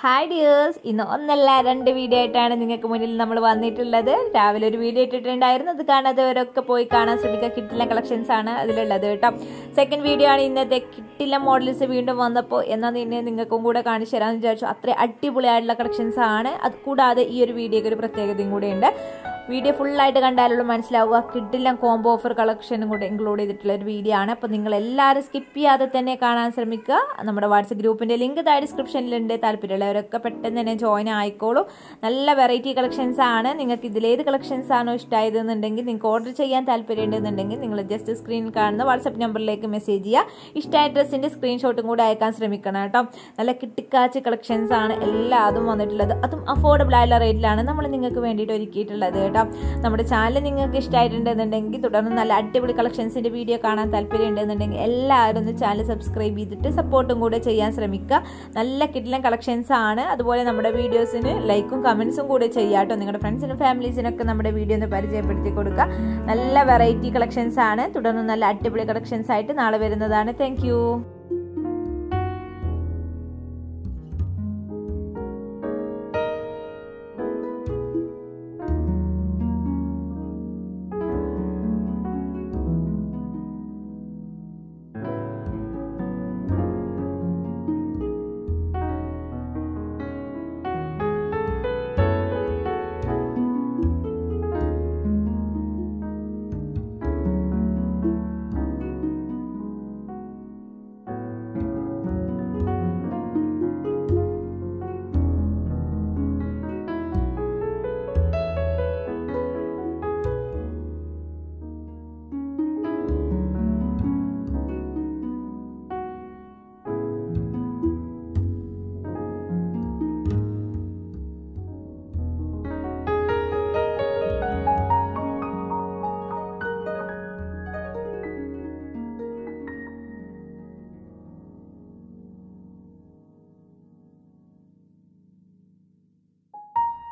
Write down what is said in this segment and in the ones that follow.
Hi dears ഇന്ന് ഒന്നല്ല രണ്ട് വീഡിയോ ആയിട്ടാണ് നിങ്ങൾക്ക് മുന്നിൽ നമ്മൾ വന്നിട്ടുള്ളത്. രാവിലെ ഒരു വീഡിയോ ഇട്ടിട്ടുണ്ടായിരുന്നു. അത് കാണാത്തവരൊക്കെ പോയി കാണാൻ ശ്രമിക്കുക. കിട്ടില്ല കളക്ഷൻസ് ആണ് അതിലുള്ളത് കേട്ടോ. സെക്കൻഡ് വീഡിയോ ആണ് ഇന്നത്തെ കിട്ടില്ല മോഡൽസ് വീണ്ടും വന്നപ്പോൾ. എന്നാൽ നിന്നെ നിങ്ങൾക്കും കൂടെ കാണിച്ചു തരാമെന്ന് വിചാരിച്ചു. അത്ര അടിപൊളിയായിട്ടുള്ള കളക്ഷൻസ് ആണ്. അത് കൂടാതെ ഈ ഒരു വീഡിയോയ്ക്ക് ഒരു പ്രത്യേകതയും കൂടെയുണ്ട് വീഡിയോ ഫുള്ളായിട്ട് കണ്ടാലുള്ള മനസ്സിലാവുക. കിഡിലും കോംബോ ഓഫർ കളക്ഷനും കൂടെ ഇൻക്ലൂഡ് ചെയ്തിട്ടുള്ള ഒരു വീഡിയോ ആണ്. അപ്പോൾ നിങ്ങൾ എല്ലാവരും സ്കിപ്പ് ചെയ്യാതെ തന്നെ കാണാൻ ശ്രമിക്കുക. നമ്മുടെ വാട്സപ്പ് ഗ്രൂപ്പിന്റെ ലിങ്ക് താഴെ ഡിസ്ക്രിപ്ഷനിലുണ്ട് താല്പര്യമുള്ളവരൊക്കെ പെട്ടെന്ന് തന്നെ ജോയിൻ ആയിക്കോളൂ. നല്ല വെറൈറ്റി കളക്ഷൻസ് ആണ്. നിങ്ങൾക്ക് ഇതിലേത് കളക്ഷൻസ് ആണോ ഇഷ്ടമായതെന്നുണ്ടെങ്കിൽ നിങ്ങൾക്ക് ഓർഡർ ചെയ്യാൻ താല്പര്യമുണ്ടെന്നുണ്ടെങ്കിൽ നിങ്ങൾ ജസ്റ്റ് സ്ക്രീനിൽ കാണുന്ന വാട്സപ്പ് നമ്പറിലേക്ക് മെസ്സേജ് ചെയ്യുക. ഇഷ്ടമായ ഡ്രസ്സിന്റെ സ്ക്രീൻഷോട്ടും കൂടെ അയക്കാൻ ശ്രമിക്കണം കേട്ടോ. നല്ല കിട്ടിക്കാച്ച് കളക്ഷൻസ് ആണ് എല്ലാതും വന്നിട്ടുള്ളത്. അതും അഫോർഡബിൾ ആയുള്ള റേറ്റിലാണ് നമ്മൾ നിങ്ങൾക്ക് വേണ്ടിയിട്ട് ഒരുക്കിയിട്ടുള്ളത് കേട്ടോ നമ്മുടെ ചാനൽ നിങ്ങൾക്ക് ഇഷ്ടമായിട്ടുണ്ടെന്നുണ്ടെങ്കിൽ തുടർന്ന് നല്ല അടിപൊളി കളക്ഷൻസിന്റെ വീഡിയോ കാണാൻ താല്പര്യം ഉണ്ടെന്നുണ്ടെങ്കിൽ എല്ലാവരും ഒന്ന് ചാനൽ സബ്സ്ക്രൈബ് ചെയ്തിട്ട് സപ്പോർട്ടും കൂടെ ചെയ്യാൻ ശ്രമിക്കുക. നല്ല കിട്ടിലും കളക്ഷൻസ് ആണ്. അതുപോലെ നമ്മുടെ വീഡിയോസിന് ലൈക്കും കമൻസും കൂടെ ചെയ്യാട്ടോ നിങ്ങളുടെ ഫ്രണ്ട്സിനും ഫാമിലീസിനൊക്കെ നമ്മുടെ വീഡിയോ ഒന്ന് പരിചയപ്പെടുത്തി കൊടുക്കുക. നല്ല വെറൈറ്റി കളക്ഷൻസ് ആണ്. തുടർന്ന് നല്ല അടിപൊളി കളക്ഷൻസ് ആയിട്ട് നാളെ വരുന്നതാണ്. Thank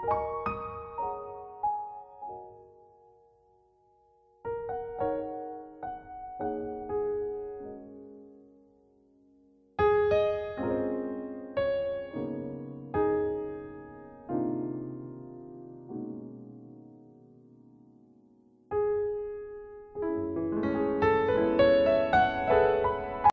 you